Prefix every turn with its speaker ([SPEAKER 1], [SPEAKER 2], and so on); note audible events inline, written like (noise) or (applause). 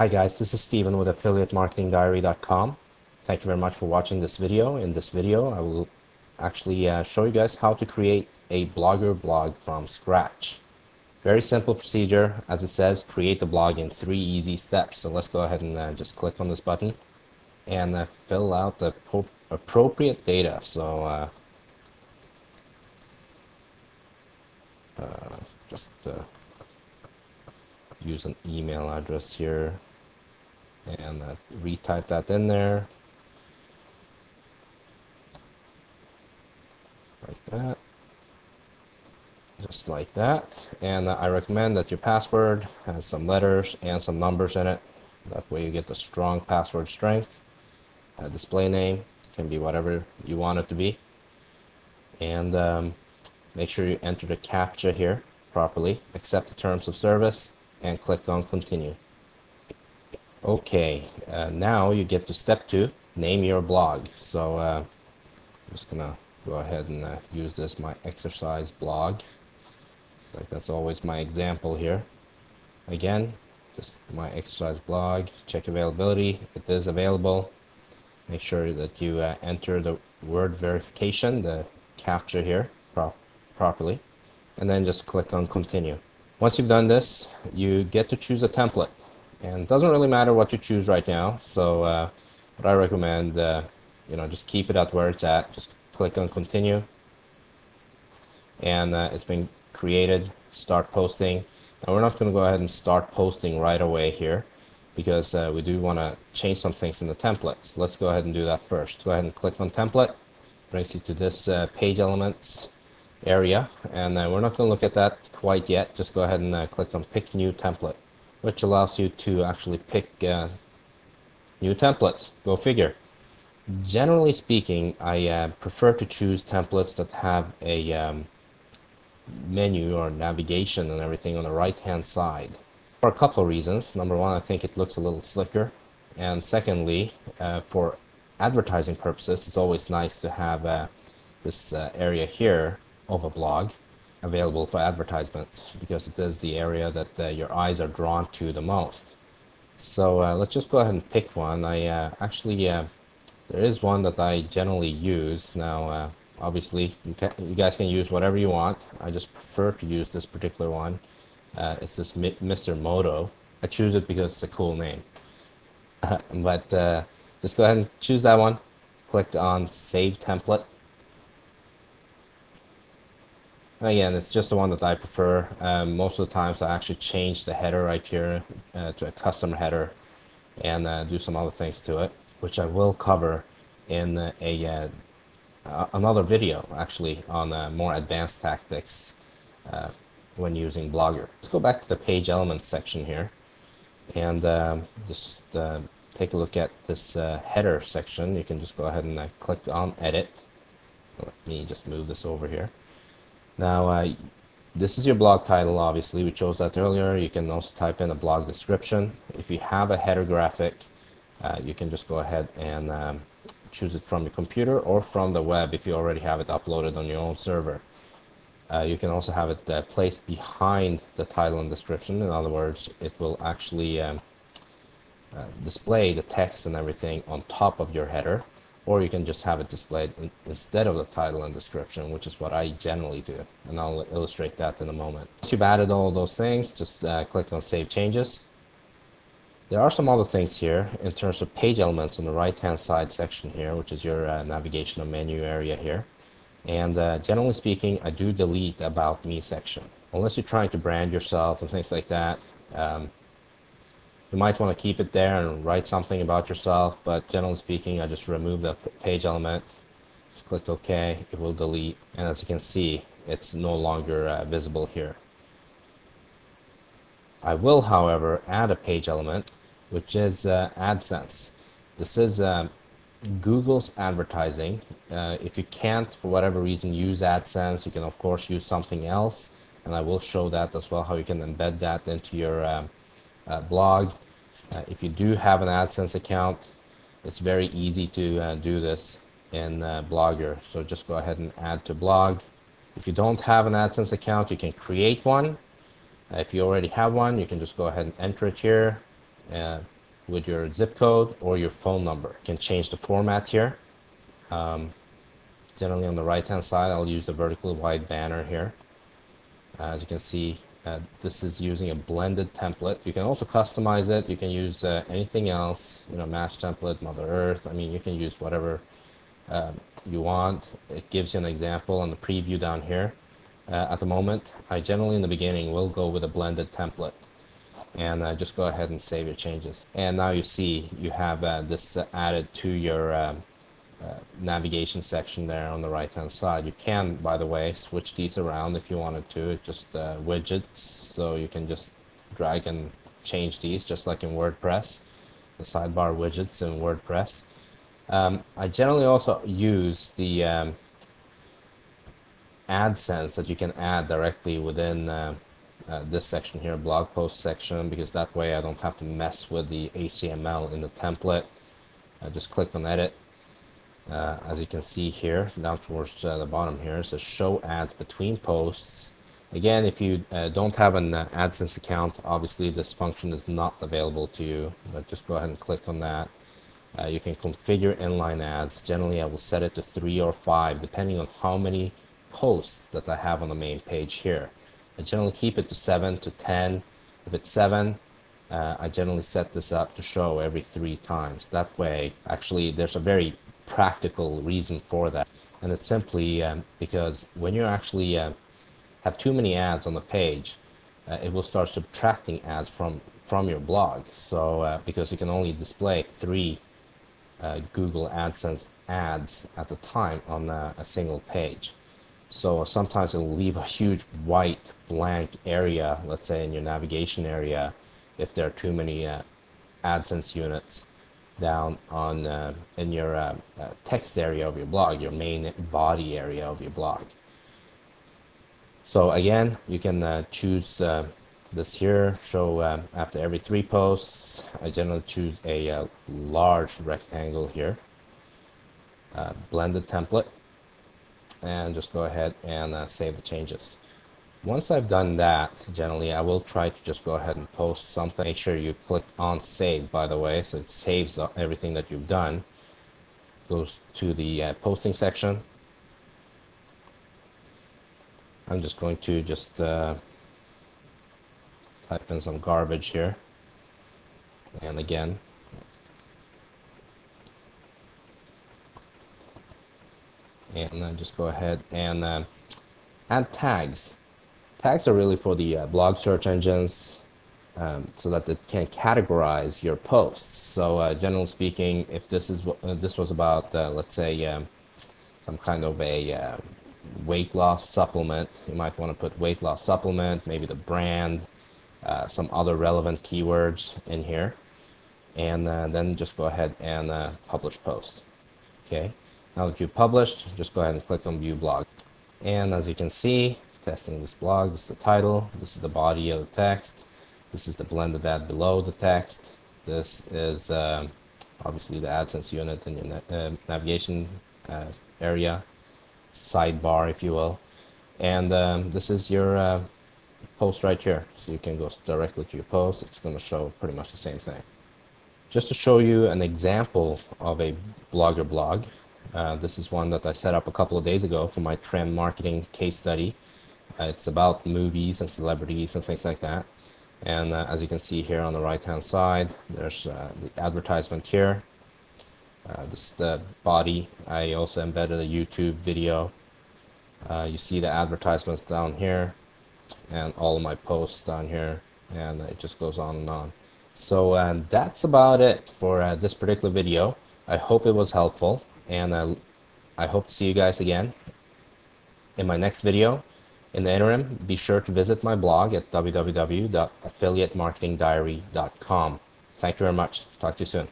[SPEAKER 1] Hi guys, this is Steven with affiliatemarketingdiary.com. Thank you very much for watching this video. In this video, I will actually uh, show you guys how to create a Blogger blog from scratch. Very simple procedure. As it says, create the blog in three easy steps. So let's go ahead and uh, just click on this button and uh, fill out the appropriate data. So uh, uh, just uh, use an email address here and uh, retype that in there. Like that. Just like that. And uh, I recommend that your password has some letters and some numbers in it. That way you get the strong password strength. Uh, display name can be whatever you want it to be. And um, make sure you enter the CAPTCHA here properly accept the terms of service and click on continue. Okay, uh, now you get to step two, name your blog. So uh, I'm just gonna go ahead and uh, use this, my exercise blog. Like that's always my example here. Again, just my exercise blog, check availability, it is available. Make sure that you uh, enter the word verification, the CAPTCHA here, pro properly, and then just click on continue. Once you've done this, you get to choose a template. And it doesn't really matter what you choose right now. So uh, what I recommend, uh, you know, just keep it at where it's at. Just click on continue. And uh, it's been created. Start posting. Now we're not going to go ahead and start posting right away here because uh, we do want to change some things in the template. So let's go ahead and do that first. Go ahead and click on template. Brings you to this uh, page elements area and uh, we're not going to look at that quite yet just go ahead and click on pick new template which allows you to actually pick uh, new templates. Go figure. Generally speaking I uh, prefer to choose templates that have a um, menu or navigation and everything on the right hand side for a couple of reasons. Number one I think it looks a little slicker. And secondly uh, for advertising purposes it's always nice to have uh, this area here of a blog available for advertisements because it is the area that uh, your eyes are drawn to the most. So uh, let's just go ahead and pick one. I uh, actually, uh, there is one that I generally use. Now, uh, obviously, you, can, you, guys can use whatever you want. I just prefer to use this particular one. Uh, it's this Mr. Moto. I choose it because it's a cool name. (laughs) but just go ahead and choose that one. Click on Save Template again, it's just the one that I prefer. Um, most of the times I actually change the header right here uh, to a custom header and uh, do some other things to it, which I will cover in a uh, another video actually on uh, more advanced tactics uh, when using Blogger. Let's go back to the page elements section here and um, just uh, take a look at this header section. You can just go ahead and click on edit. Let me just move this over here. Now, uh, this is your blog title, obviously. We chose that earlier. You can also type in a blog description. If you have a header graphic, uh, you can just go ahead and um, choose it from your computer or from the web if you already have it uploaded on your own server. Uh, you can also have it uh, placed behind the title and description. In other words, it will actually um, uh, display the text and everything on top of your header or you can just have it displayed in, instead of the title and description, which is what I generally do. And I'll illustrate that in a moment. Once you've added all those things, just uh, click on Save Changes. There are some other things here in terms of page elements on the right-hand side section here, which is your uh, navigational menu area here. And uh, generally speaking, I do delete About Me section. Unless you're trying to brand yourself and things like that, um, you might want to keep it there and write something about yourself, but generally speaking, I just remove the page element, just click OK, it will delete, and as you can see, it's no longer uh, visible here. I will, however, add a page element, which is uh, AdSense. This is uh, Google's advertising. Uh, if you can't, for whatever reason, use AdSense, you can of course use something else, and I will show that as well, how you can embed that into your um, uh, blog. Uh, if you do have an AdSense account, it's very easy to uh, do this in Blogger. So just go ahead and add to blog. If you don't have an AdSense account, you can create one. if you already have one, you can just go ahead and enter it here uh, with your zip code or your phone number. You can change the format here. Um, generally on the right hand side I'll use the vertical wide banner here. as you can see uh, this is using a blended template. You can also customize it. You can use uh, anything else, you know, match template, Mother Earth. I mean, you can use whatever um, you want. It gives you an example on the preview down here. Uh, at the moment, I generally in the beginning will go with a blended template and uh, just go ahead and save your changes. And now you see you have uh, this added to your um, uh, navigation section there on the right hand side. You can, by the way, switch these around if you wanted to. It's just uh, widgets, so you can just drag and change these just like in WordPress, the sidebar widgets in WordPress. Um, I generally also use the um, AdSense that you can add directly within uh, uh, this section here, blog post section, because that way I don't have to mess with the HTML in the template. I just click on edit uh, as you can see here down towards uh, the bottom here it says show ads between posts. Again if you uh, don't have an uh, AdSense account obviously this function is not available to you but just go ahead and click on that. Uh, you can configure inline ads. Generally I will set it to three or five depending on how many posts that I have on the main page here. I generally keep it to seven to ten. If it's seven uh, I generally set this up to show every three times. That way actually there's a very practical reason for that. And it's simply um, because when you actually uh, have too many ads on the page, uh, it will start subtracting ads from, from your blog. So uh, because you can only display three uh, Google AdSense ads at a time on a, a single page. So sometimes it'll leave a huge white blank area, let's say in your navigation area, if there are too many uh, AdSense units down on uh, in your uh, uh, text area of your blog, your main body area of your blog. So again, you can uh, choose uh, this here, show after every three posts. I generally choose a large rectangle here, blended template, and just go ahead and save the changes. Once I've done that, generally I will try to just go ahead and post something. Make sure you click on save, by the way, so it saves everything that you've done. Goes to the uh, posting section. I'm just going to just uh, type in some garbage here. And again, and then just go ahead and uh, add tags Tags are really for the uh, blog search engines um, so that they can categorize your posts. So uh, generally speaking, if this is uh, this was about, uh, let's say, um, some kind of a uh, weight loss supplement, you might want to put weight loss supplement, maybe the brand, uh, some other relevant keywords in here, and then just go ahead and publish post. Okay. Now that you've published, just go ahead and click on View Blog. And as you can see, testing this blog. This is the title. This is the body of the text. This is the blended ad below the text. This is uh, obviously the AdSense unit in your na uh, navigation uh, area, sidebar, if you will. And um, this is your uh, post right here. So you can go directly to your post. It's going to show pretty much the same thing. Just to show you an example of a blogger blog, uh, this is one that I set up a couple of days ago for my trend marketing case study. Uh, it's about movies and celebrities and things like that. And uh, as you can see here on the right hand side, there's uh, the advertisement here. Uh, this is the body. I also embedded a YouTube video. Uh, you see the advertisements down here and all of my posts down here and it just goes on and on. So uh, that's about it for this particular video. I hope it was helpful and I hope to see you guys again in my next video. In the interim, be sure to visit my blog at www.affiliatemarketingdiary.com. Thank you very much. Talk to you soon.